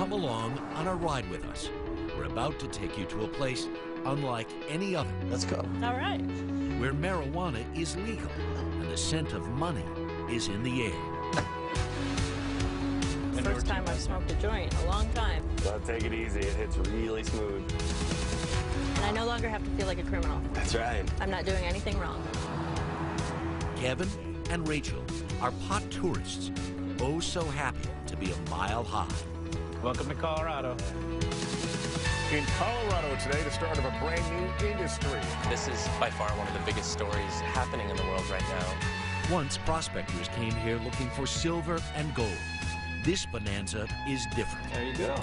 Come along on a ride with us. We're about to take you to a place unlike any other. Let's go. All right. Where marijuana is legal and the scent of money is in the air. First time I've smoked a joint a long time. Well, take it easy. It hits really smooth. And I no longer have to feel like a criminal. That's right. I'm not doing anything wrong. Kevin and Rachel are pot tourists, oh so happy to be a mile high. Welcome to Colorado. In Colorado today, the start of a brand new industry. This is by far one of the biggest stories happening in the world right now. Once prospectors came here looking for silver and gold. This bonanza is different. There you go.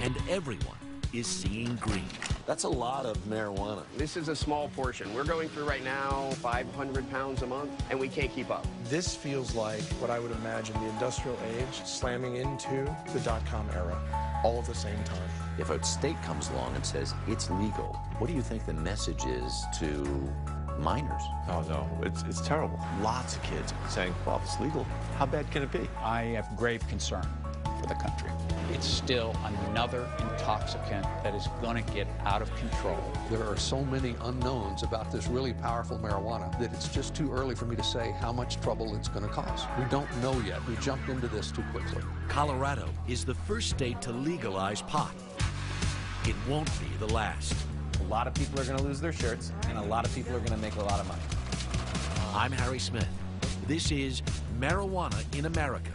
And everyone is seeing green. That's a lot of marijuana. This is a small portion. We're going through right now 500 pounds a month, and we can't keep up. This feels like what I would imagine the industrial age slamming into the dot-com era all at the same time. If a state comes along and says it's legal, what do you think the message is to minors? Oh, no. It's, it's terrible. Lots of kids saying, well, it's legal, how bad can it be? I have grave concern for the country. It's still another intoxicant that is going to get out of control. There are so many unknowns about this really powerful marijuana that it's just too early for me to say how much trouble it's going to cause. We don't know yet. We jumped into this too quickly. Colorado is the first state to legalize pot. It won't be the last. A lot of people are going to lose their shirts, and a lot of people are going to make a lot of money. I'm Harry Smith. This is Marijuana in America,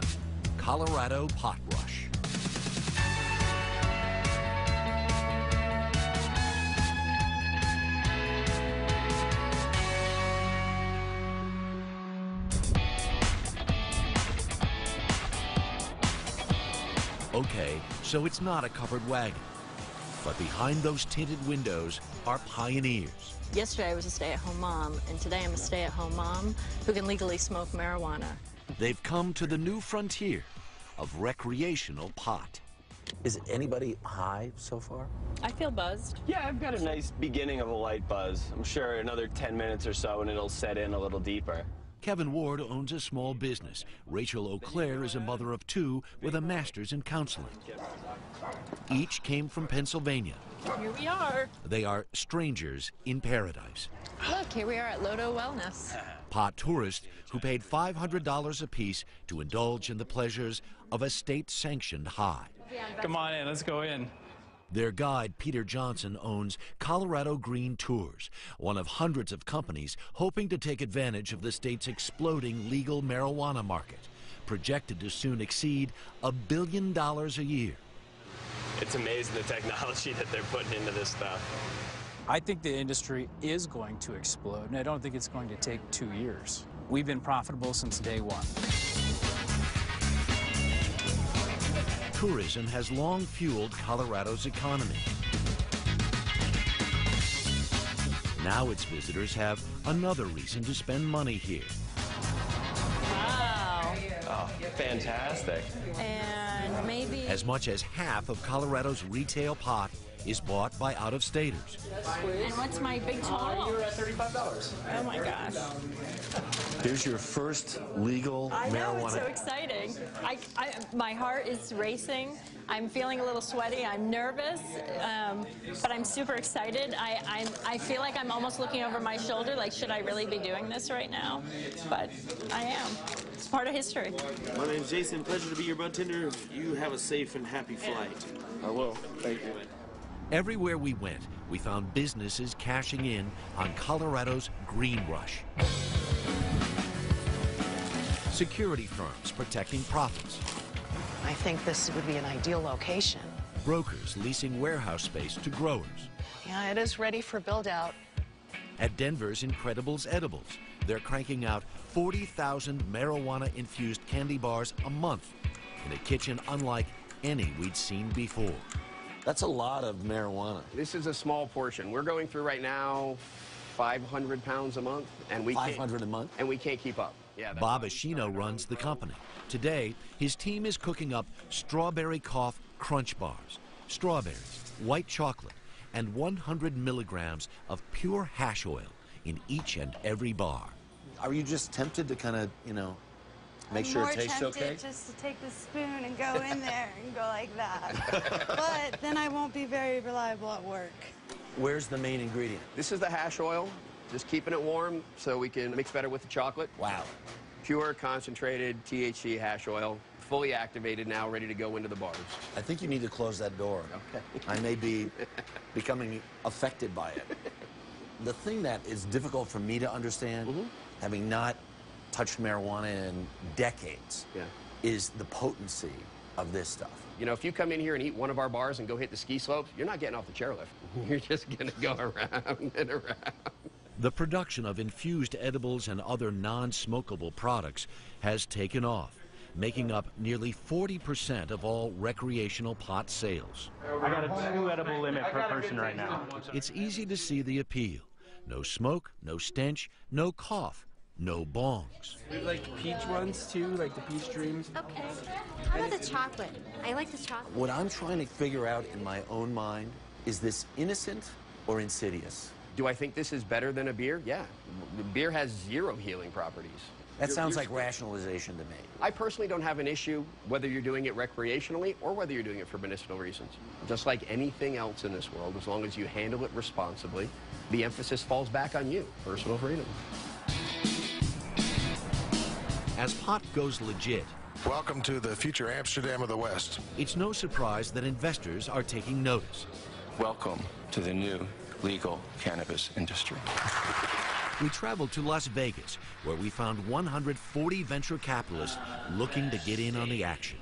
Colorado Pot Rush. Okay, so it's not a covered wagon. But behind those tinted windows are pioneers. Yesterday I was a stay-at-home mom, and today I'm a stay-at-home mom who can legally smoke marijuana. They've come to the new frontier of recreational pot. Is anybody high so far? I feel buzzed. Yeah, I've got a nice beginning of a light buzz. I'm sure another 10 minutes or so and it'll set in a little deeper. Kevin Ward owns a small business. Rachel Eau Claire is a mother of two with a master's in counseling. Each came from Pennsylvania. Here we are. They are strangers in paradise. Look, here we are at Lodo Wellness. Pot tourists who paid $500 apiece to indulge in the pleasures of a state-sanctioned high. Come on in, let's go in. Their guide, Peter Johnson, owns Colorado Green Tours, one of hundreds of companies hoping to take advantage of the state's exploding legal marijuana market, projected to soon exceed a billion dollars a year. It's amazing the technology that they're putting into this stuff. I think the industry is going to explode, and I don't think it's going to take two years. We've been profitable since day one. Tourism has long fueled Colorado's economy. Now its visitors have another reason to spend money here. Wow. Oh, fantastic. And maybe... As much as half of Colorado's retail pot is bought by out-of-staters. And what's my big total? You're at $35. Oh my gosh. Here's your first legal I know, it's so exciting. I, I, my heart is racing. I'm feeling a little sweaty. I'm nervous, um, but I'm super excited. I, I'm, I feel like I'm almost looking over my shoulder, like, should I really be doing this right now? But I am. It's part of history. My name's Jason. Pleasure to be your bartender. You have a safe and happy flight. I will. Thank you. Everywhere we went, we found businesses cashing in on Colorado's green rush. Security firms protecting profits. I think this would be an ideal location. Brokers leasing warehouse space to growers. Yeah, it is ready for build out. At Denver's Incredibles Edibles, they're cranking out 40,000 marijuana-infused candy bars a month in a kitchen unlike any we'd seen before. That's a lot of marijuana. This is a small portion. We're going through right now 500 pounds a month, and we 500 a month? and we can't keep up. Yeah. Bob why Ashino runs the company. Today, his team is cooking up strawberry cough crunch bars, strawberries, white chocolate, and 100 milligrams of pure hash oil in each and every bar. Are you just tempted to kind of, you know, Make I'm sure more it tastes tempted okay? just to take the spoon and go in there and go like that. but then I won't be very reliable at work. Where's the main ingredient? This is the hash oil, just keeping it warm so we can mix better with the chocolate. Wow. Pure, concentrated THC hash oil, fully activated now, ready to go into the bars. I think you need to close that door. Okay. I may be becoming affected by it. The thing that is difficult for me to understand, Mm-hmm. having not touched marijuana in decades, Yeah. is the potency of this stuff. You know, if you come in here and eat one of our bars and go hit the ski slopes, you're not getting off the chairlift. You're just going to go around and around. The production of infused edibles and other non smokable products has taken off, making up nearly 40% of all recreational pot sales. I got a two edible limit per person right now. It's easy to see the appeal no smoke, no stench, no cough, no bongs. We like peach ones too, like the peach dreams. Okay. How about the chocolate? I like the chocolate. What I'm trying to figure out in my own mind is this innocent or insidious? Do I think this is better than a beer? Yeah. Beer has zero healing properties. That You're- sounds you're- like rationalization to me. I personally don't have an issue whether you're doing it recreationally or whether you're doing it for medicinal reasons. Just like anything else in this world, as long as you handle it responsibly, the emphasis falls back on you, personal freedom. As pot goes legit, Welcome to the future Amsterdam of the West. it's no surprise that investors are taking notice. Welcome to the new legal cannabis industry. We traveled to Las Vegas, where we found 140 venture capitalists looking to get in on the action.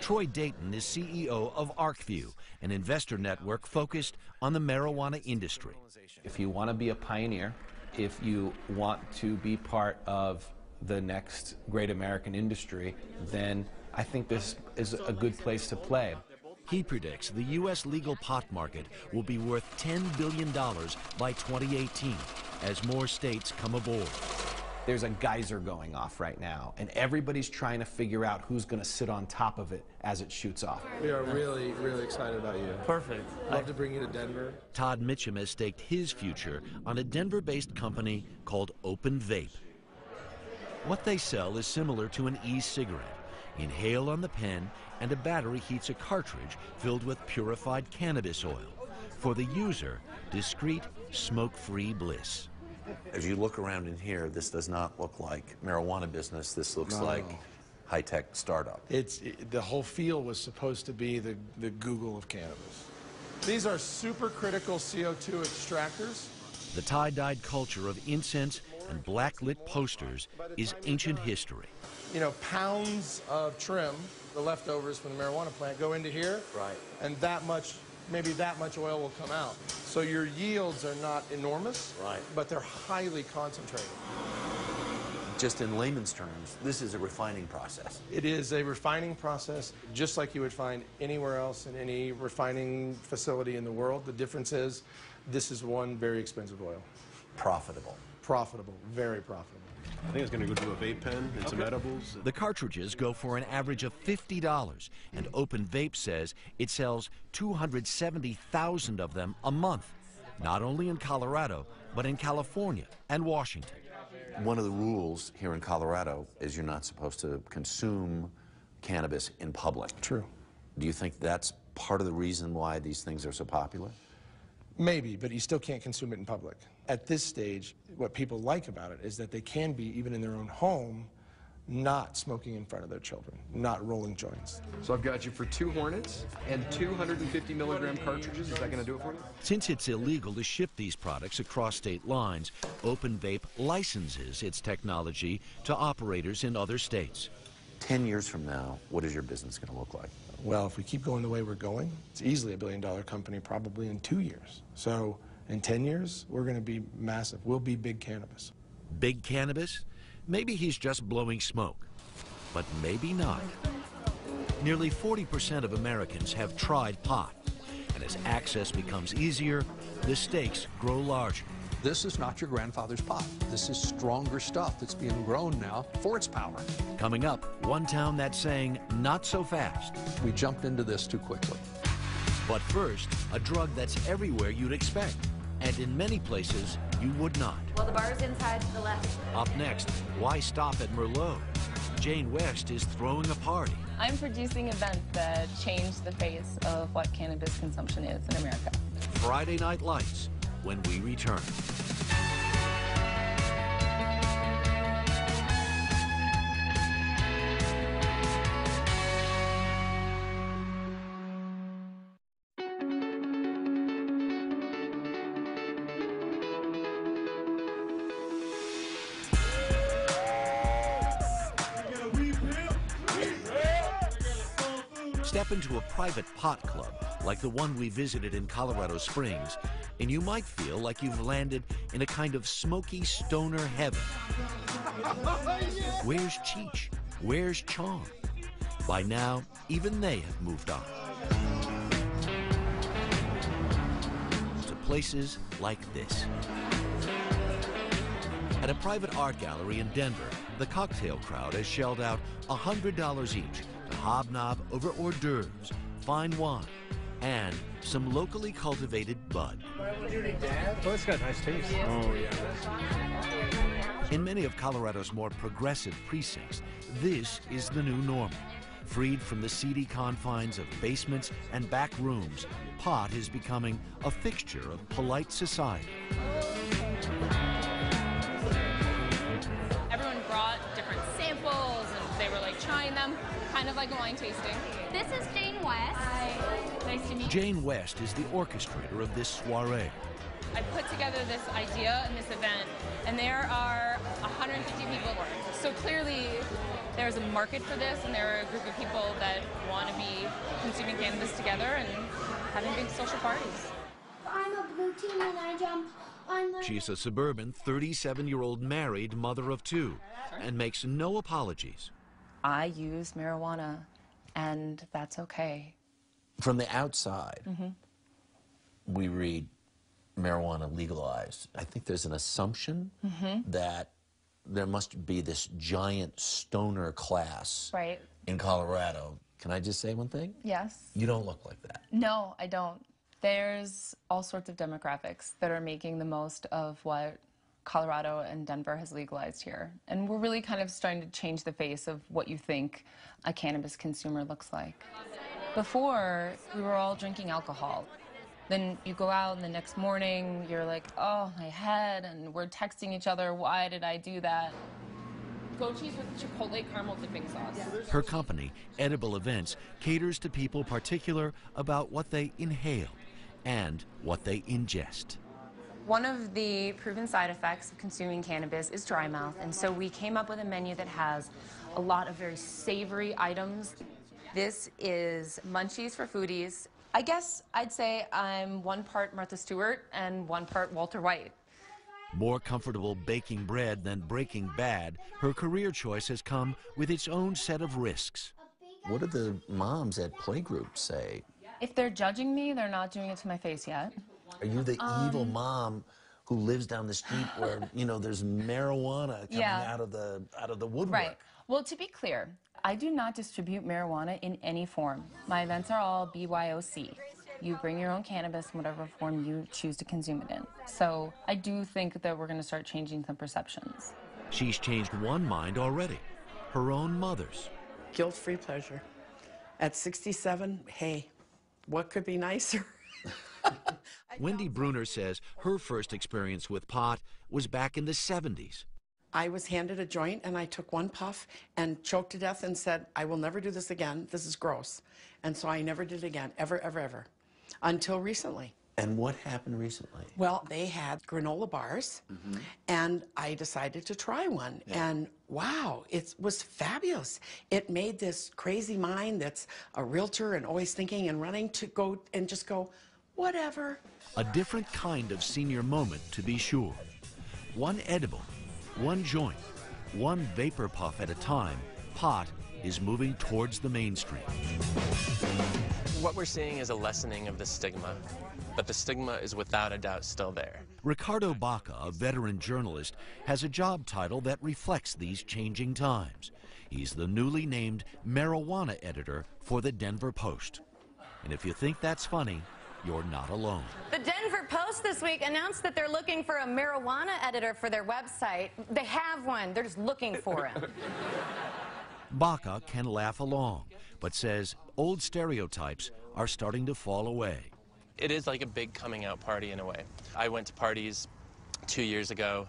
Troy Dayton is CEO of ArcView, an investor network focused on the marijuana industry. If you want to be a pioneer, if you want to be part of the next great American industry, then I think this is a good place to play. He predicts the U.S. legal pot market will be worth $10 billion by 2018 as more states come aboard. There's a geyser going off right now, and everybody's trying to figure out who's going to sit on top of it as it shoots off. We are really, really excited about you. Perfect. Love to bring you to Denver. Todd Mitchem has staked his future on a Denver based company called Open Vape. What they sell is similar to an e cigarette. Inhale on the pen, and a battery heats a cartridge filled with purified cannabis oil. For the user, discreet, smoke free bliss. As you look around in here, this does not look like marijuana business. This looks No. like high-tech startup. It's it, the whole field was supposed to be the, the Google of cannabis. These are supercritical CO2 extractors. The tie dyed culture of incense and black lit posters is ancient history. You know, pounds of trim, the leftovers from the marijuana plant, go into here. Right. And that much, maybe that much oil will come out. So your yields are not enormous. Right. But they're highly concentrated. Just in layman's terms, this is a refining process. It is a refining process just like you would find anywhere else in any refining facility in the world. The difference is this is one very expensive oil. Profitable. Profitable, very profitable. I think it's going to go to a vape pen and some edibles. The cartridges go for an average of $50, and Open Vape says it sells 270,000 of them a month, not only in Colorado, but in California and Washington. One of the rules here in Colorado is you're not supposed to consume cannabis in public. True. Do you think that's part of the reason why these things are so popular? Maybe, but you still can't consume it in public. At this stage, what people like about it is that they can be, even in their own home, not smoking in front of their children, not rolling joints. So I've got you for two Hornets and 250 milligram cartridges. Is that going to do it for you? Since it's illegal to ship these products across state lines, Open Vape licenses its technology to operators in other states. Ten years from now, what is your business going to look like? Well, if we keep going the way we're going, it's easily a billion dollar company probably in two years. So in 10 years, we're going to be massive. We'll be big cannabis. Big cannabis? Maybe he's just blowing smoke. But maybe not. Nearly 40% of Americans have tried pot. And as access becomes easier, the stakes grow larger. This is not your grandfather's pot. This is stronger stuff that's being grown now for its power. Coming up, one town that's saying not so fast. We jumped into this too quickly. But first, a drug that's everywhere you'd expect, and in many places you would not. Well, the bar is inside to the left. Up next, why stop at Merlot? Jane West is throwing a party. I'm producing events that change the face of what cannabis consumption is in America. Friday Night Lights when we return. Private pot club like the one we visited in Colorado Springs, and you might feel like you've landed in a kind of smoky stoner heaven. Where's Cheech? Where's Chong? By now, even they have moved on. To places like this. At a private art gallery in Denver, the cocktail crowd has shelled out $100 each to hobnob over hors d'oeuvres, fine wine, and some locally cultivated bud. Oh, it's got nice taste. Oh, yeah. In many of Colorado's more progressive precincts, this is the new normal. Freed from the seedy confines of basements and back rooms, pot is becoming a fixture of polite society. Kind of like a wine tasting. This is Jane West. Nice to meet you. Jane West is the orchestrator of this soiree. I put together this idea and this event, and there are 150 people. So clearly, there's a market for this, and there are a group of people that want to be consuming cannabis together and having big social parties. I'm a blue team and I jump. She's a suburban 37 year old married mother of two and makes no apologies. I use marijuana, and that's okay. From the outside, Mm-hmm. we read marijuana legalized. I think there's an assumption Mhm. that there must be this giant stoner class Right. in Colorado. Can I just say one thing? Yes. You don't look like that. No, I don't. There's all sorts of demographics that are making the most of what Colorado and Denver has legalized here. And we're really kind of starting to change the face of what you think a cannabis consumer looks like. Before, we were all drinking alcohol. Then you go out and the next morning you're like, oh, my head, and we're texting each other, why did I do that? Goat cheese with chipotle caramel dipping sauce. Her company, Edible Events, caters to people particular about what they inhale and what they ingest. One of the proven side effects of consuming cannabis is dry mouth, and so we came up with a menu that has a lot of very savory items. This is Munchies for Foodies. I guess I'd say I'm one part Martha Stewart and one part Walter White. More comfortable baking bread than breaking bad, her career choice has come with its own set of risks. What do the moms at playgroup say? If they're judging me, they're not doing it to my face yet. Are you the Um, evil mom who lives down the street where you know there's marijuana coming Yeah. out of the out of the woodwork? Right. Well, to be clear, I do not distribute marijuana in any form. My events are all BYOC. You bring your own cannabis in whatever form you choose to consume it in. So I do think that we're going to start changing some perceptions. She's changed one mind already her own mother's. Guilt free pleasure. At 67, hey, what could be nicer? Wendy Bruner says her first experience with pot was back in the 70s. I was handed a joint and I took one puff and choked to death and said, I will never do this again. This is gross. And so I never did it again, ever, ever, ever, until recently. And what happened recently? Well, they had granola bars, mm-hmm. and I decided to try one. And wow, it was fabulous. It made this crazy mind that's a realtor and always thinking and running to go and just go, whatever. A different kind of senior moment, to be sure. One edible, one joint, one vapor puff at a time, pot is moving towards the mainstream. What we're seeing is a lessening of the stigma, but the stigma is without a doubt still there. Ricardo Baca, a veteran journalist, has a job title that reflects these changing times. He's the newly named marijuana editor for the Denver Post. And if you think that's funny, you're not alone. The Denver Post this week announced that they're looking for a marijuana editor for their website. They have one, they're just looking for him. Baca can laugh along, but says old stereotypes are starting to fall away. It is like a big coming out party in a way. I went to parties two years ago,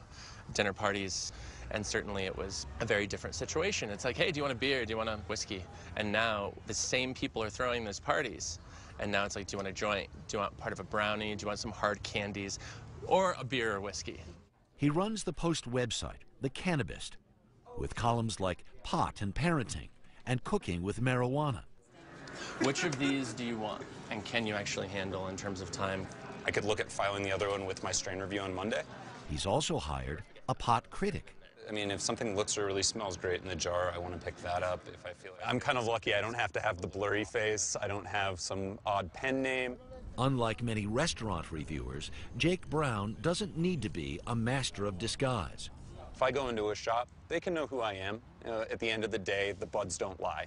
dinner parties, and certainly it was a very different situation. It's like, hey, do you want a beer? Do you want a whiskey? And now the same people are throwing those parties. And now it's like, do you want a joint? Do you want part of a brownie? Do you want some hard candies? Or a beer or whiskey? He runs the Post website, The Cannabist, with columns like pot and parenting and cooking with marijuana. Which of these do you want? And can you actually handle in terms of time? I could look at filing the other one with my strain review on Monday. He's also hired a pot critic. I mean, if something looks or really smells great in the jar, I want to pick that up if I feel like I'm kind of lucky. I don't have to have the blurry face. I don't have some odd pen name. Unlike many restaurant reviewers, Jake Browne doesn't need to be a master of disguise. If I go into a shop, they can know who I am. Uh, at the end of the day, the buds don't lie.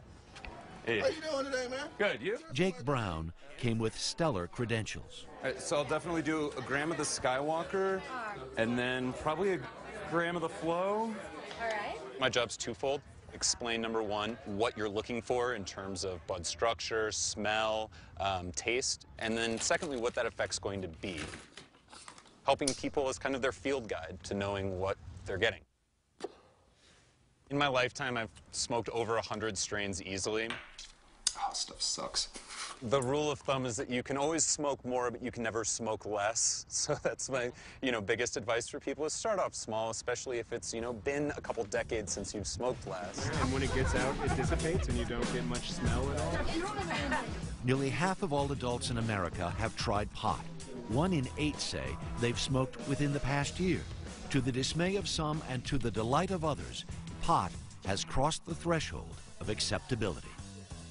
Hey. How you doing today, man? Good, you? Jake Browne came with stellar credentials. Right, so I'll definitely do a gram of the Skywalker, and then probably a gram of the Flow. All right. My job's twofold. Explain, number one, what you're looking for in terms of bud structure, smell, um, taste, and then secondly, what that effect's going to be. Helping people as kind of their field guide to knowing what they're getting. In my lifetime, I've smoked over 100 strains easily. Oh, stuff sucks. The rule of thumb is that you can always smoke more, but you can never smoke less. So that's my, you know, biggest advice for people is start off small, especially if it's, you know, been a couple decades since you've smoked last. And when it gets out, it dissipates and you don't get much smell at all. Nearly half of all adults in America have tried pot. One in eight say they've smoked within the past year. To the dismay of some and to the delight of others, pot has crossed the threshold of acceptability.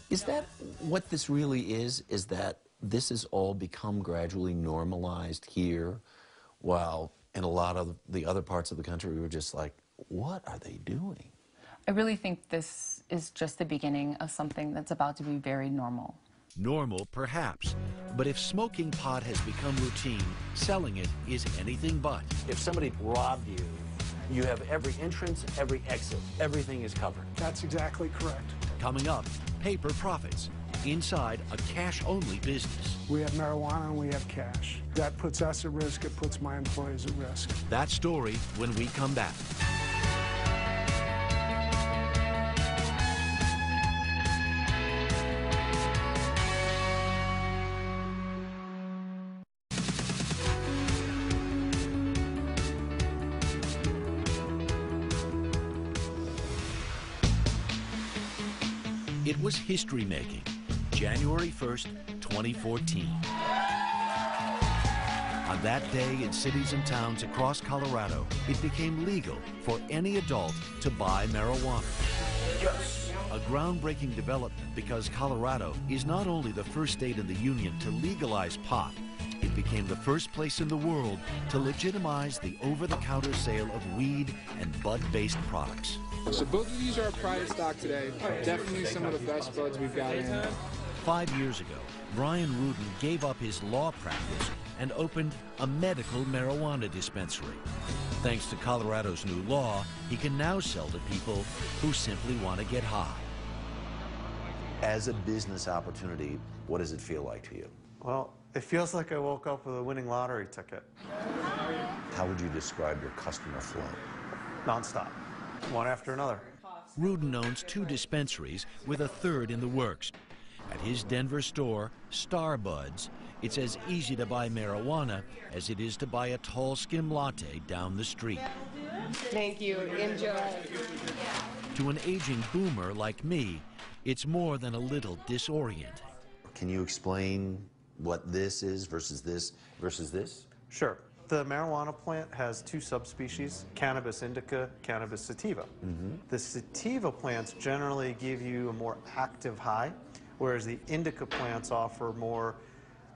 Is that what this really is? Is that this has all become gradually normalized here, while in a lot of the other parts of the country we were just like, what are they doing? I really think this is just the beginning of something that's about to be very normal. Normal, perhaps, but if smoking pot has become routine, selling it is anything but. If somebody robbed you, you have every entrance, every exit, everything is covered. That's exactly correct. Coming up, paper profits inside a cash-only business. We have marijuana and we have cash. That puts us at risk. It puts my employees at risk. That story when we come back. History making. January 1st, 2014. On that day in cities and towns across Colorado, it became legal for any adult to buy marijuana. Yes. A groundbreaking development because Colorado is not only the first state in the union to legalize pot, it became the first place in the world to legitimize the over-the-counter sale of weed and bud-based products. So both of these are our private stock today. Definitely some of the best buds we've got in. Five years ago, Brian Ruden gave up his law practice and opened a medical marijuana dispensary. Thanks to Colorado's new law, he can now sell to people who simply want to get high. As a business opportunity, what does it feel like to you? Well, it feels like I woke up with a winning lottery ticket. How would you describe your customer flow? Nonstop, one after another. Ruden owns two dispensaries with a third in the works. At his Denver store, Starbuds, it's as easy to buy marijuana as it is to buy a tall skim latte down the street. Thank you. Enjoy. To an aging boomer like me, it's more than a little disorienting. Can you explain what this is versus this versus this? Sure. The marijuana plant has two subspecies, cannabis indica, cannabis sativa. Mm-hmm. The sativa plants generally give you a more active high, whereas the indica plants offer more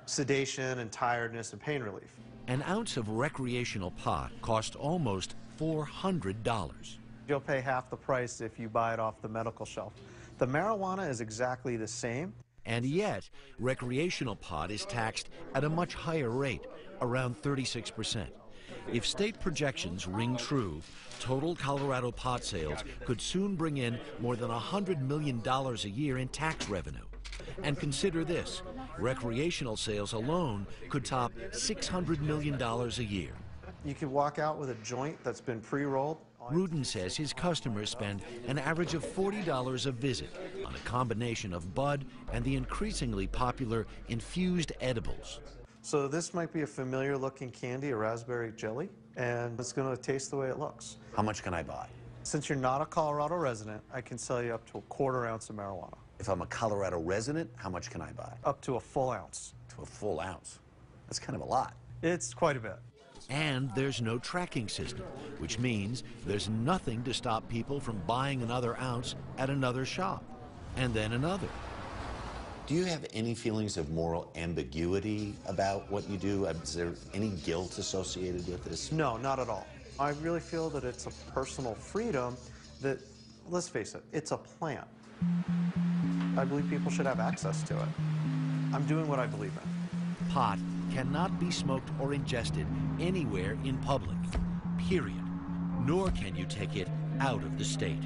sedation and tiredness and pain relief. An ounce of recreational pot costs almost $400. You'll pay half the price if you buy it off the medical shelf. The marijuana is exactly the same. And yet, recreational pot is taxed at a much higher rate, around 36%. If state projections ring true, total Colorado pot sales could soon bring in more than $100 million a year in tax revenue. And consider this recreational sales alone could top $600 million a year. You could walk out with a joint that's been pre rolled. Ruden says his customers spend an average of $40 a visit on a combination of bud and the increasingly popular infused edibles. So this might be a familiar looking candy, a raspberry jelly, and it's going to taste the way it looks. How much can I buy? Since you're not a Colorado resident, I can sell you up to a quarter ounce of marijuana. If I'm a Colorado resident, how much can I buy? Up to a full ounce. To a full ounce. That's kind of a lot. It's quite a bit. And there's no tracking system, which means there's nothing to stop people from buying another ounce at another shop, and then another. Do you have any feelings of moral ambiguity about what you do? Uh, is there any guilt associated with this? No, not at all. I really feel that it's a personal freedom that, let's face it, it's a plant. I believe people should have access to it. I'm doing what I believe in. Pot cannot be smoked or ingested anywhere in public, period. Nor can you take it out of the state.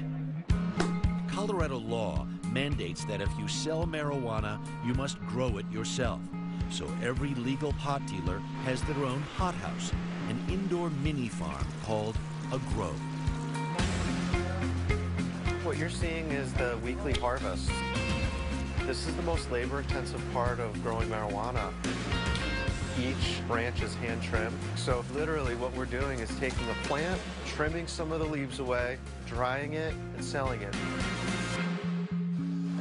Colorado law mandates that if you sell marijuana, you must grow it yourself. So every legal pot dealer has their own hothouse, an indoor mini farm called a grow. What you're seeing is the weekly harvest. This is the most labor intensive part of growing marijuana. Each branch is hand trimmed. So literally what we're doing is taking a plant, trimming some of the leaves away, drying it, and selling it.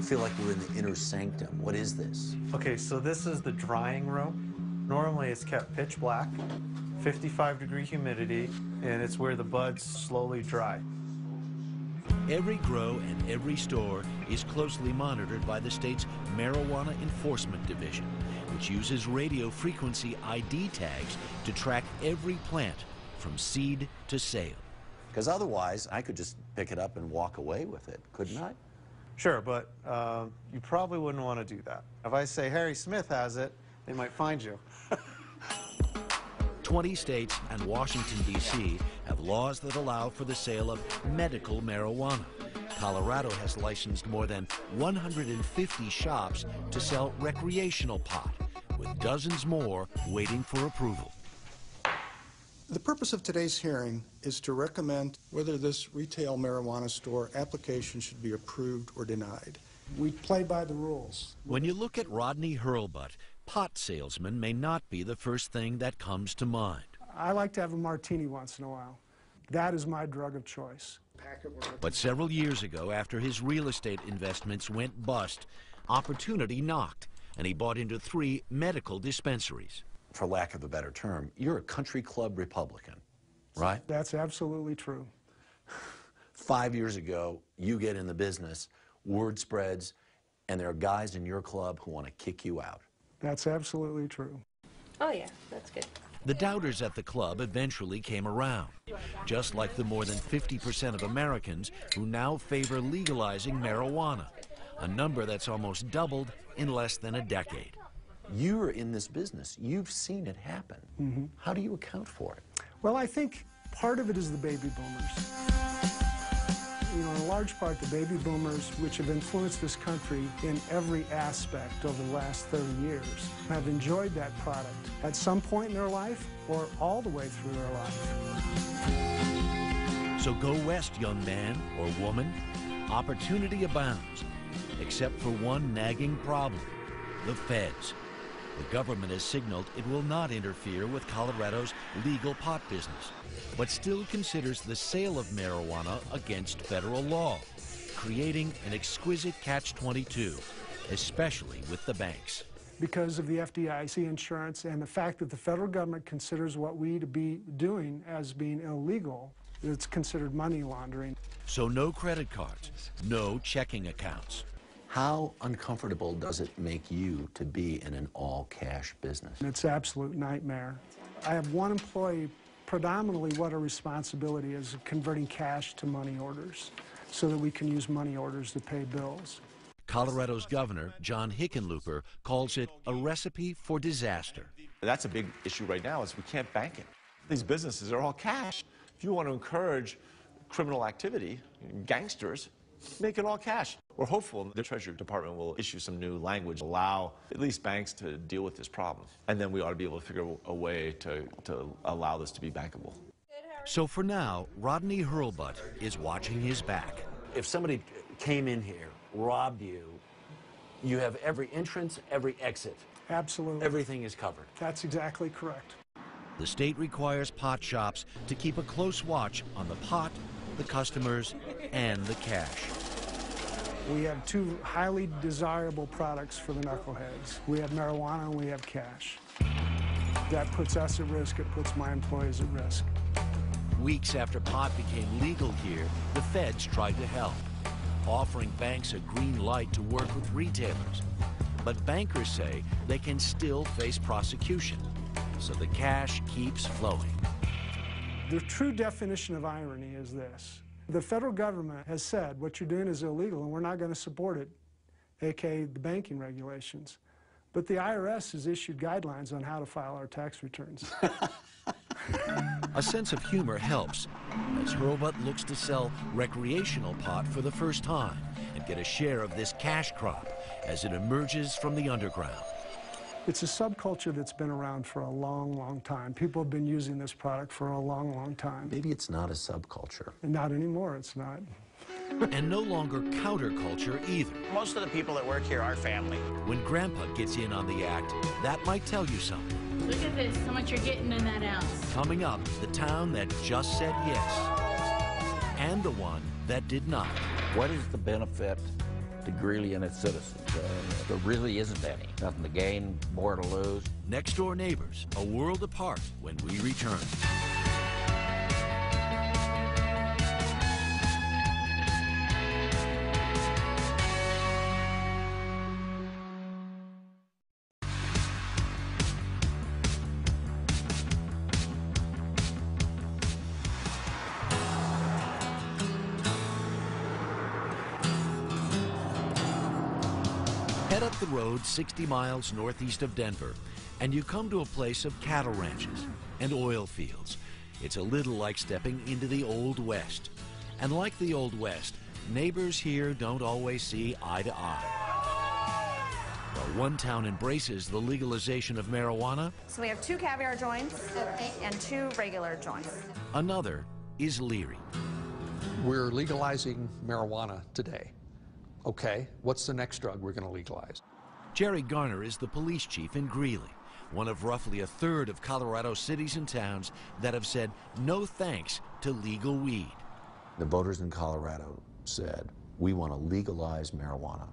I feel like we're in the inner sanctum. What is this? Okay, so this is the drying room. Normally it's kept pitch black, 55 degree humidity, and it's where the buds slowly dry. Every grow and every store is closely monitored by the state's Marijuana Enforcement Division, which uses radio frequency ID tags to track every plant from seed to sale. Because otherwise, I could just pick it up and walk away with it, couldn't I? Sure, but uh, you probably wouldn't want to do that. If I say Harry Smith has it, they might find you. 20 states and Washington, D.C. have laws that allow for the sale of medical marijuana. Colorado has licensed more than 150 shops to sell recreational pot, with dozens more waiting for approval. The purpose of today's hearing is to recommend whether this retail marijuana store application should be approved or denied. We play by the rules. When you look at Rodney Hurlbut, pot salesman may not be the first thing that comes to mind. I like to have a martini once in a while. That is my drug of choice. But several years ago, after his real estate investments went bust, opportunity knocked, and he bought into three medical dispensaries. For lack of a better term, you're a country club Republican, right? That's absolutely true. Five years ago, you get in the business, word spreads, and there are guys in your club who want to kick you out. That's absolutely true. Oh, yeah, that's good. The doubters at the club eventually came around, just like the more than 50% of Americans who now favor legalizing marijuana, a number that's almost doubled in less than a decade. You're in this business. You've seen it happen. Mhm. How do you account for it? Well, I think part of it is the baby boomers. You know, in large part, the baby boomers, which have influenced this country in every aspect over the last 30 years, have enjoyed that product at some point in their life or all the way through their life. So go west, young man or woman. Opportunity abounds, except for one nagging problem the feds. The government has signaled it will not interfere with Colorado's legal pot business, but still considers the sale of marijuana against federal law, creating an exquisite catch 22, especially with the banks. because of the FDIC insurance and the fact that the federal government considers what we to be doing as being illegal, it's considered money laundering. So no credit cards, no checking accounts. How uncomfortable does it make you to be in an all cash business? It's absolute nightmare. I have one employee, predominantly what our responsibility is converting cash to money orders so that we can use money orders to pay bills. Colorado's governor, John Hickenlooper, calls it a recipe for disaster. That's a big issue right now is we can't bank it. These businesses are all cash. If you want to encourage criminal activity, gangsters, make it all cash. We're hopeful the Treasury Department will issue some new language, allow at least banks to deal with this problem. And then we ought to be able to figure a way to, to allow this to be bankable. So for now, Rodney Hurlbut is watching his back. If somebody came in here, robbed you, you have every entrance, every exit. Absolutely. Everything is covered. That's exactly correct. The state requires pot shops to keep a close watch on the pot, the customers, and the cash. We have two highly desirable products for the knuckleheads. We have marijuana and we have cash. That puts us at risk, it puts my employees at risk. Weeks after pot became legal here, the feds tried to help, offering banks a green light to work with retailers. But bankers say they can still face prosecution, so the cash keeps flowing. The true definition of irony is this. The federal government has said what you're doing is illegal and we're not going to support it, aka the banking regulations. But the IRS has issued guidelines on how to file our tax returns. A sense of humor helps as Hurlbut looks to sell recreational pot for the first time and get a share of this cash crop as it emerges from the underground. It's a subculture that's been around for a long, long time. People have been using this product for a long, long time. Maybe it's not a subculture. Not anymore, it's not. and no longer counterculture either. Most of the people that work here are family. When Grandpa gets in on the act, that might tell you something. Look at this, how much you're getting in that ounce. Coming up, the town that just said yes, and the one that did not. What is the benefit to Greeley and its citizens? Uh, there really isn't any. Nothing to gain, more to lose. Next door neighbors, a world apart when we return. Up the road 60 miles northeast of Denver, and you come to a place of cattle ranches and oil fields. It's a little like stepping into the Old West. And like the Old West, neighbors here don't always see eye to eye. While one town embraces the legalization of marijuana, So we have two caviar joints and two regular joints. another is leery. We're legalizing marijuana today. Okay, what's the next drug we're going to legalize? Jerry Garner is the police chief in Greeley, one of roughly a third of Colorado cities and towns that have said no thanks to legal weed. The voters in Colorado said, we want to legalize marijuana.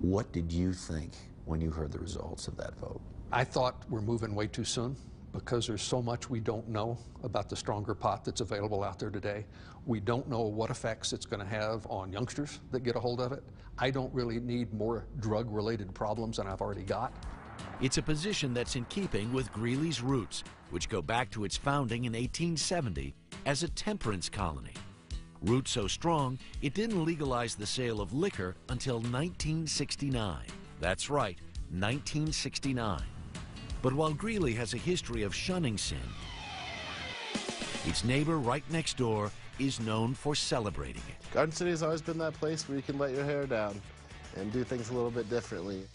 What did you think when you heard the results of that vote? I thought we're moving way too soon because there's so much we don't know about the stronger pot that's available out there today. We don't know what effects it's going to have on youngsters that get a hold of it. I don't really need more drug related problems than I've already got. It's a position that's in keeping with Greeley's roots, which go back to its founding in 1870 as a temperance colony. Roots so strong, it didn't legalize the sale of liquor until 1969. That's right, 1969. But while Greeley has a history of shunning sin, its neighbor right next door is known for celebrating it. Garden City has always been that place where you can let your hair down and do things a little bit differently.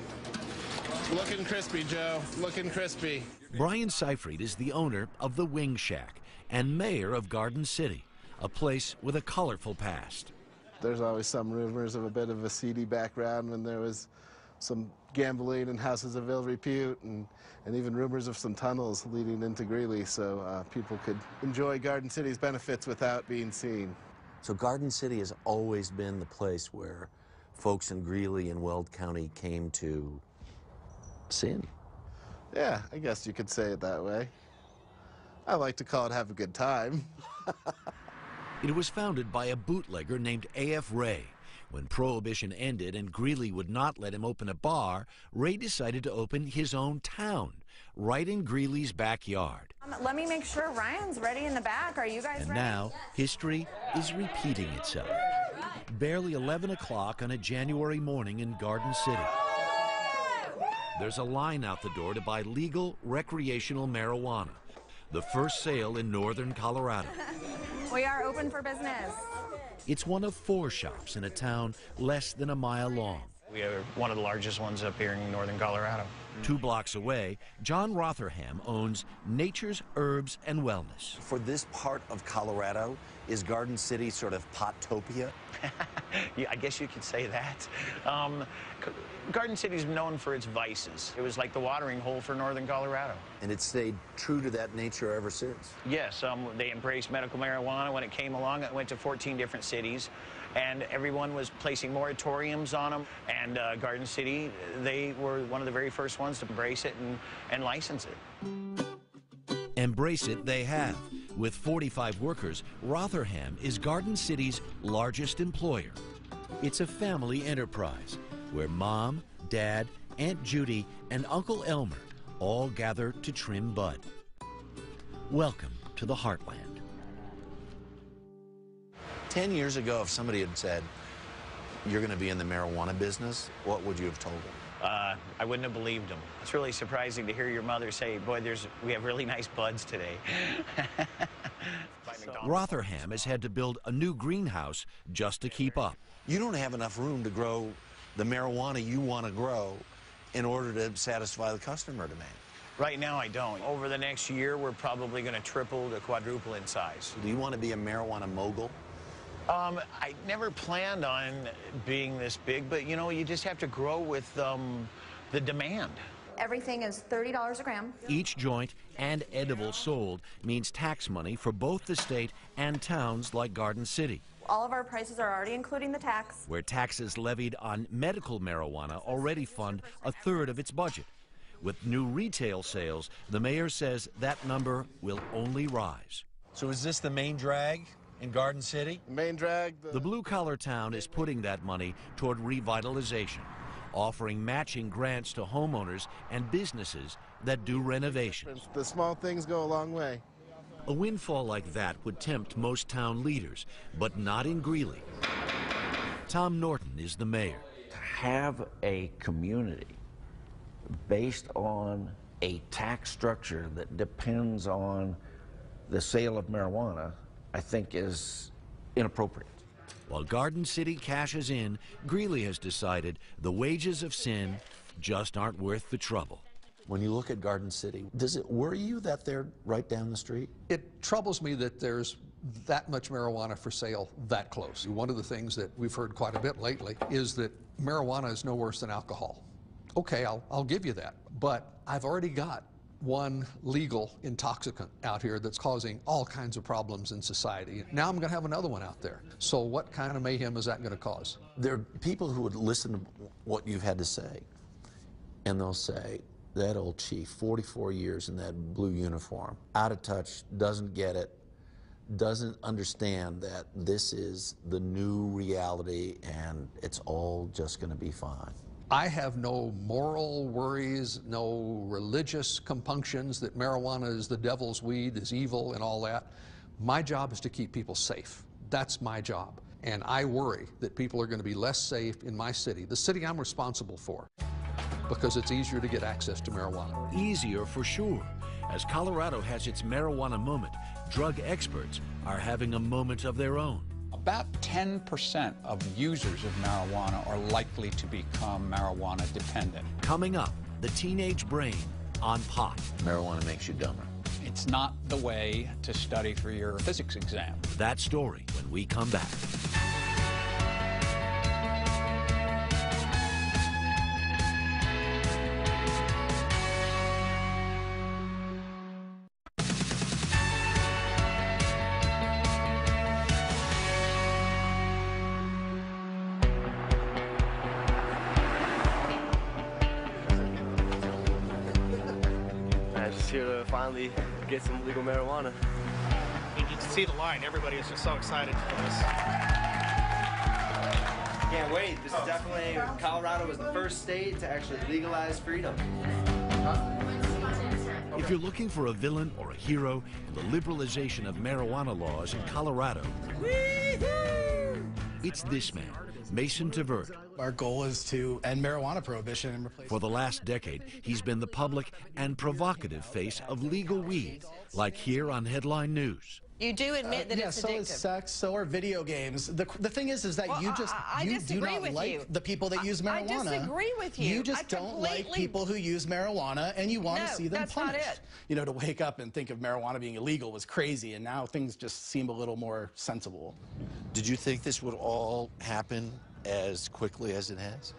Looking crispy, Joe. Looking crispy. Brian Seifried is the owner of the Wing Shack and mayor of Garden City, a place with a colorful past. There's always some rumors of a bit of a seedy background when there was some gambling and houses of ill repute and, and even rumors of some tunnels leading into Greeley so uh, people could enjoy Garden City's benefits without being seen. So Garden City has always been the place where folks in Greeley and Weld County came to sin. Yeah, I guess you could say it that way. I like to call it have a good time. It was founded by a bootlegger named A.F. Ray. When Prohibition ended and Greeley would not let him open a bar, Ray decided to open his own town, right in Greeley's backyard. Um, let me make sure Ryan's ready in the back. Are you guys And ready? now, history is repeating itself. Barely 11 o'clock on a January morning in Garden City. There's a line out the door to buy legal recreational marijuana. the first sale in northern Colorado. We are open for business. It's one of four shops in a town less than a mile long. We are one of the largest ones up here in northern Colorado. Two blocks away, John Rotherham owns Nature's Herbs and Wellness. For this part of Colorado, is Garden City sort of potopia? yeah, I guess you could say that. Um, Garden City's known for its vices. It was like the watering hole for northern Colorado. And it's stayed true to that nature ever since? Yes, um, they embraced medical marijuana when it came along. It went to 14 different cities, and everyone was placing moratoriums on them. And uh, Garden City, they were one of the very first ones to embrace it and, and license it. Embrace it they have. With 45 workers, Rotherham is Garden City's largest employer. It's a family enterprise where mom, dad, Aunt Judy, and Uncle Elmer all gather to trim bud. Welcome to the Heartland. Ten years ago, if somebody had said, you're going to be in the marijuana business, what would you have told them? Uh, I wouldn't have believed them. It's really surprising to hear your mother say, boy, there's, we have really nice buds today. Rotherham has had to build a new greenhouse just to keep up. You don't have enough room to grow the marijuana you want to grow in order to satisfy the customer demand. Right now, I don't. Over the next year, we're probably going to triple to quadruple in size. Do you want to be a marijuana mogul? Um, I never planned on being this big, but you know, you just have to grow with um, the demand. Everything is $30 a gram. Each joint and edible sold means tax money for both the state and towns like Garden City. All of our prices are already including the tax. Where taxes levied on medical marijuana already fund a third of its budget. With new retail sales, the mayor says that number will only rise. So is this the main drag? In Garden City? Main drag. The, the blue collar town is putting that money toward revitalization, offering matching grants to homeowners and businesses that do renovations. The small things go a long way. A windfall like that would tempt most town leaders, but not in Greeley. Tom Norton is the mayor. To have a community based on a tax structure that depends on the sale of marijuana I think is inappropriate. While Garden City cashes in, Greeley has decided the wages of sin just aren't worth the trouble. When you look at Garden City, does it worry you that they're right down the street? It troubles me that there's that much marijuana for sale that close. One of the things that we've heard quite a bit lately is that marijuana is no worse than alcohol. Okay, I'll, I'll give you that. But I've already got one legal intoxicant out here that's causing all kinds of problems in society. Now I'm going to have another one out there. So what kind of mayhem is that going to cause? There are people who would listen to what you've had to say, and they'll say, that old chief, 44 years in that blue uniform, out of touch, doesn't get it, doesn't understand that this is the new reality and it's all just going to be fine. I have no moral worries, no religious compunctions that marijuana is the devil's weed, is evil, and all that. My job is to keep people safe. That's my job. And I worry that people are going to be less safe in my city, the city I'm responsible for, because it's easier to get access to marijuana. Easier for sure. As Colorado has its marijuana moment, drug experts are having a moment of their own. About 10% of users of marijuana are likely to become marijuana dependent. Coming up, the teenage brain on pot. Marijuana makes you dumber. It's not the way to study for your physics exam. That story when we come back. Get some legal marijuana. You can see the line. Everybody is just so excited for this. Can't wait. This is definitely, Colorado was the first state to actually legalize freedom. If you're looking for a villain or a hero in the liberalization of marijuana laws in Colorado, it's this man, Mason Tvert. Our goal is to end marijuana prohibition and replace. For the last decade, he's been the public and provocative face of legal weed, like here on Headline News. You do admit that Uh, yeah, it's so addictive. is sex, so are video games. The, the thing is, is that Well, you just I- I you do not with like you. the people that use I- I marijuana. disagree with you. You just I don't like people who use marijuana, and you want No, to see them that's not punished. it. You know, to wake up and think of marijuana being illegal was crazy, and now things just seem a little more sensible. Did you think this would all happen as quickly as it has?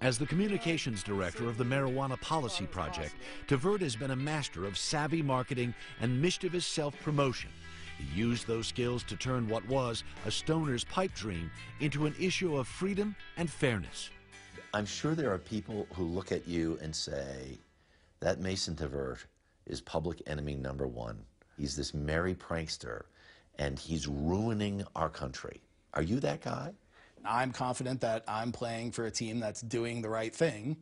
As the communications director of the Marijuana Policy Project, Tvert has been a master of savvy marketing and mischievous self-promotion. He used those skills to turn what was a stoner's pipe dream into an issue of freedom and fairness. I'm sure there are people who look at you and say, that Mason Tvert is public enemy number one. He's this merry prankster, and he's ruining our country. Are you that guy? I'm confident that I'm playing for a team that's doing the right thing,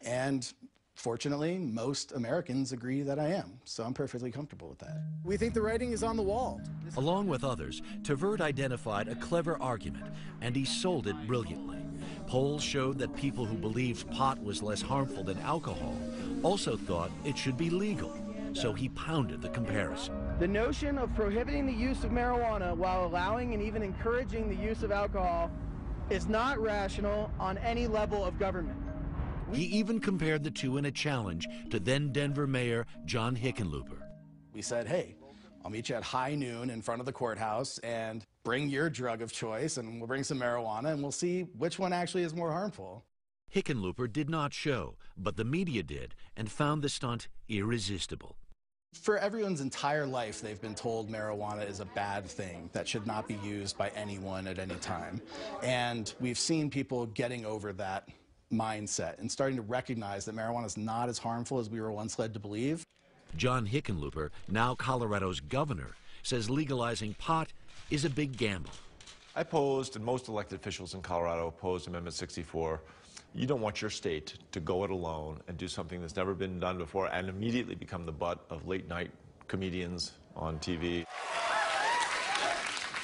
and fortunately, most Americans agree that I am. So I'm perfectly comfortable with that. We think the writing is on the wall. Along with others, Tvert identified a clever argument, and he sold it brilliantly. Polls showed that people who believed pot was less harmful than alcohol also thought it should be legal, so he pounded the comparison. The notion of prohibiting the use of marijuana while allowing and even encouraging the use of alcohol is not rational on any level of government. He even compared the two in a challenge to then Denver Mayor John Hickenlooper. We said, hey, I'll meet you at high noon in front of the courthouse and bring your drug of choice, and we'll bring some marijuana, and we'll see which one actually is more harmful. Hickenlooper did not show, but the media did and found the stunt irresistible. For everyone's entire life, they've been told marijuana is a bad thing that should not be used by anyone at any time. And we've seen people getting over that mindset and starting to recognize that marijuana is not as harmful as we were once led to believe. John Hickenlooper, now Colorado's governor, says legalizing pot is a big gamble. I opposed, and most elected officials in Colorado opposed Amendment 64. You don't want your state to go it alone and do something that's never been done before and immediately become the butt of late night comedians on TV.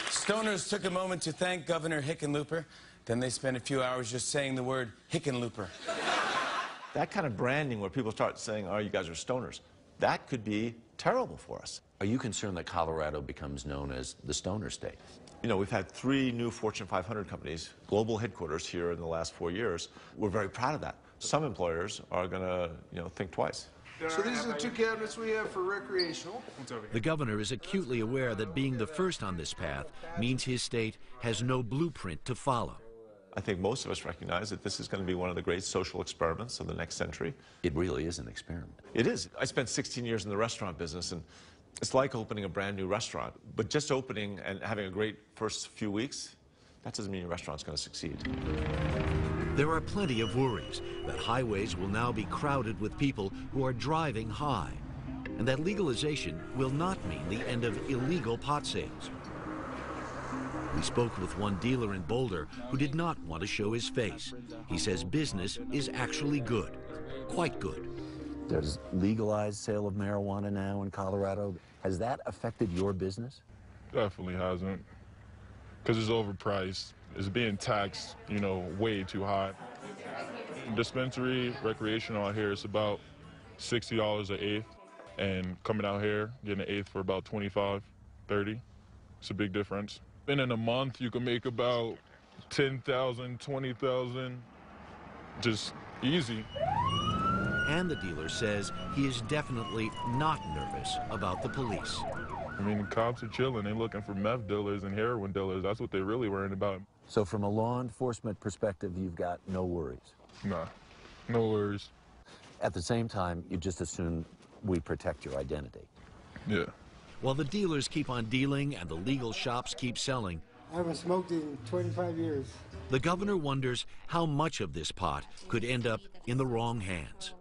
Stoners took a moment to thank Governor Hickenlooper. Then they spent a few hours just saying the word Hickenlooper. That kind of branding where people start saying, oh, you guys are stoners, that could be terrible for us. Are you concerned that Colorado becomes known as the stoner state? You know, we've had three new Fortune 500 companies, global headquarters here in the last four years. We're very proud of that. Some employers are going to, you know, think twice. So these are the two cabinets we have for recreational. The governor is acutely aware that being the first on this path means his state has no blueprint to follow. I think most of us recognize that this is going to be one of the great social experiments of the next century. It really is an experiment. It is. I spent 16 years in the restaurant business, and it's like opening a brand new restaurant. But just opening and having a great first few weeks, that doesn't mean your restaurant's going to succeed. There are plenty of worries that highways will now be crowded with people who are driving high, and that legalization will not mean the end of illegal pot sales. We spoke with one dealer in Boulder who did not want to show his face. He says business is actually good, quite good. There's legalized sale of marijuana now in Colorado. Has that affected your business? Definitely hasn't. Because it's overpriced. It's being taxed, you know, way too high. Dispensary, recreational out here, it's about $60 an eighth. And coming out here, getting an eighth for about 25 30 It's a big difference. And in a month, you can make about 10,000, 20,000, just easy. And the dealer says he is definitely not nervous about the police. I mean, cops are chilling. They're looking for meth dealers and heroin dealers. That's what they're really worried about. So from a law enforcement perspective, you've got no worries? Nah, no worries. At the same time, you just assume we protect your identity. Yeah. While the dealers keep on dealing and the legal shops keep selling, I haven't smoked in 25 years. the governor wonders how much of this pot could end up in the wrong hands.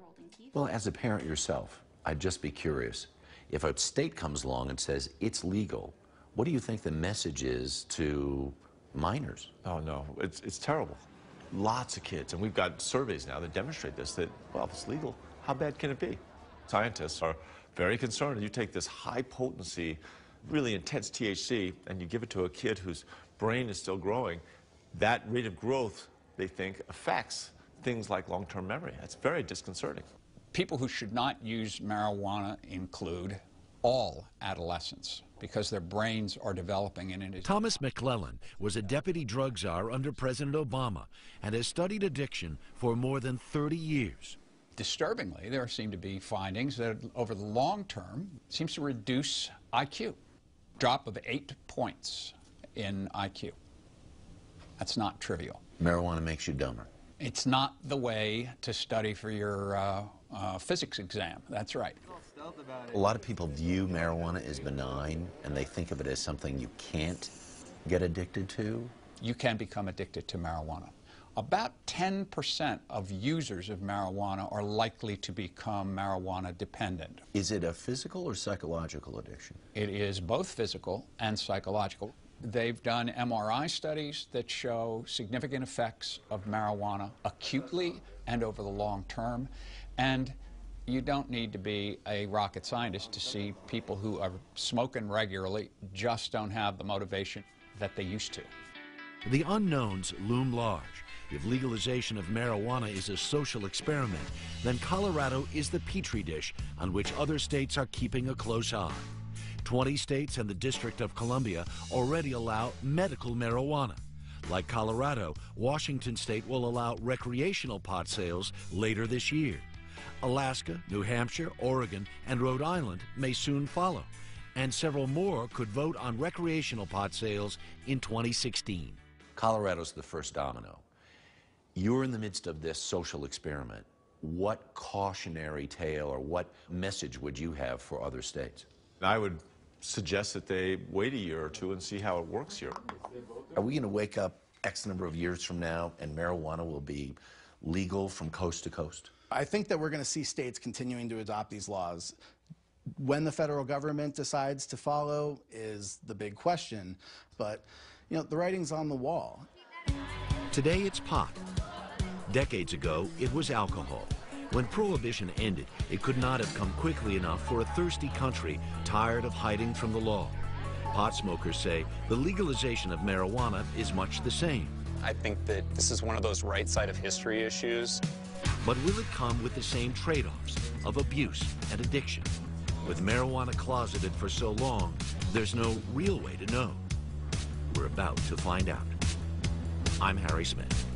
Well, as a parent yourself, I'd just be curious. If a state comes along and says it's legal, what do you think the message is to minors? Oh, no, it's, it's terrible. Lots of kids, and we've got surveys now that demonstrate this, that, well, if it's legal, how bad can it be? Scientists are very concerned. You take this high potency, really intense THC, and you give it to a kid whose brain is still growing, That rate of growth, they think, affects things like long-term memory. That's very disconcerting. People who should not use marijuana include all adolescents because their brains are developing and it is Thomas McLellan was a deputy drug czar under President Obama and has studied addiction for more than 30 years. disturbingly there seem to be findings that over the long term seems to reduce IQ drop of 8 points in IQ that's not trivial Marijuana makes you dumber. it's not the way to study for your uh, uh, physics exam that's right A lot of people view marijuana as benign and they think of it as something you can't get addicted to. you can become addicted to marijuana. About 10% of users of marijuana are likely to become marijuana dependent. Is it a physical or psychological addiction? It is both physical and psychological. They've done MRI studies that show significant effects of marijuana acutely and over the long term. And you don't need to be a rocket scientist to see people who are smoking regularly just don't have the motivation that they used to. The unknowns loom large. If legalization of marijuana is a social experiment, then Colorado is the petri dish on which other states are keeping a close eye. 20 states and the District of Columbia already allow medical marijuana. Like Colorado, Washington state will allow recreational pot sales later this year. Alaska, New Hampshire, Oregon, and Rhode Island may soon follow, and several more could vote on recreational pot sales in 2016. Colorado's the first domino. You're in the midst of this social experiment. What cautionary tale or what message would you have for other states? I would suggest that they wait a year or two and see how it works here. Are we going to wake up X number of years from now and marijuana will be legal from coast to coast? I think that we're going to see states continuing to adopt these laws. When the federal government decides to follow is the big question. But, you know, the writing's on the wall. Today it's pot. Decades ago, it was alcohol. When Prohibition ended, it could not have come quickly enough for a thirsty country tired of hiding from the law. Pot smokers say the legalization of marijuana is much the same. I think that this is one of those right side of history issues. But will it come with the same trade-offs of abuse and addiction? With marijuana closeted for so long, there's no real way to know. We're about to find out. I'm Harry Smith.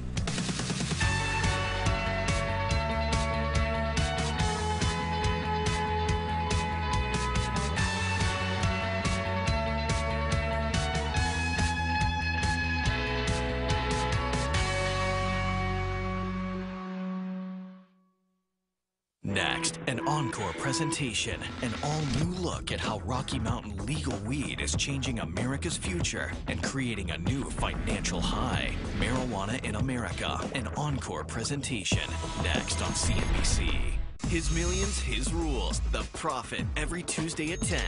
Presentation, an all-new look at how Rocky Mountain legal weed is changing America's future and creating a new financial high. Marijuana in America, an encore presentation. Next on CNBC. His Millions, His Rules, The Profit, every Tuesday at 10.